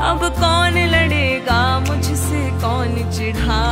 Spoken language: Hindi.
अब कौन लड़ेगा? मुझसे कौन चिढ़ा